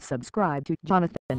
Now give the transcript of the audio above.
Subscribe to Jonathan.